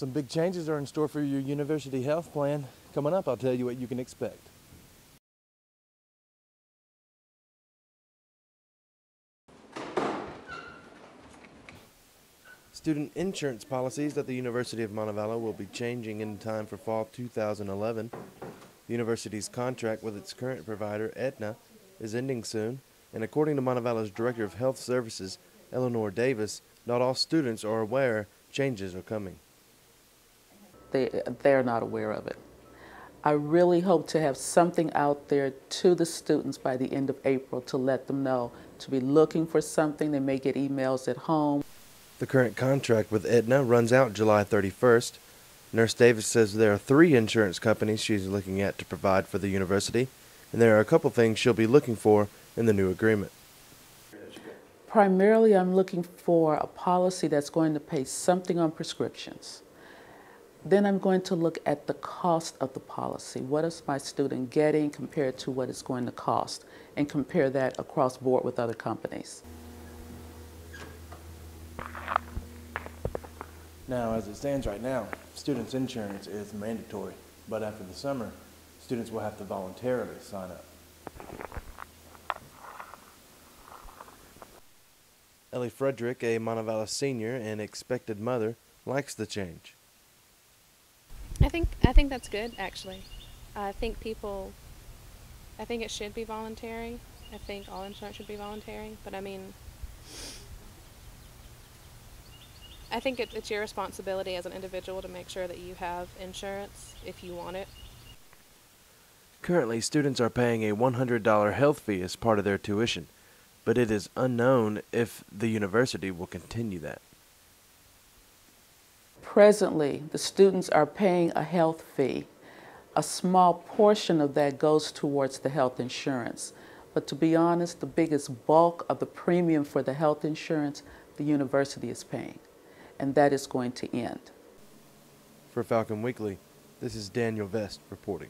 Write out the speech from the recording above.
Some big changes are in store for your university health plan. Coming up, I'll tell you what you can expect. Student insurance policies at the University of Montevallo will be changing in time for fall 2011. The university's contract with its current provider, Aetna, is ending soon, and according to Montevallo's Director of Health Services, Eleanor Davis, not all students are aware changes are coming. They, they're not aware of it. I really hope to have something out there to the students by the end of April to let them know to be looking for something. They may get emails at home. The current contract with Aetna runs out July 31st. Nurse Davis says there are three insurance companies she's looking at to provide for the university, and there are a couple things she'll be looking for in the new agreement. Primarily, I'm looking for a policy that's going to pay something on prescriptions. Then I'm going to look at the cost of the policy. What is my student getting compared to what it's going to cost? And compare that across board with other companies. Now, as it stands right now, students' insurance is mandatory, but after the summer, students will have to voluntarily sign up. Ellie Frederick, a Montevallo senior and expected mother, likes the change. I think I think that's good actually. I think people I think it should be voluntary. I think all insurance should be voluntary, but I mean I think it, it's your responsibility as an individual to make sure that you have insurance if you want it. Currently, students are paying a $100 health fee as part of their tuition, but it is unknown if the university will continue that. Presently, the students are paying a health fee. A small portion of that goes towards the health insurance. But to be honest, the biggest bulk of the premium for the health insurance, the university is paying and that is going to end. For Falcon Weekly, this is Daniel Vest reporting.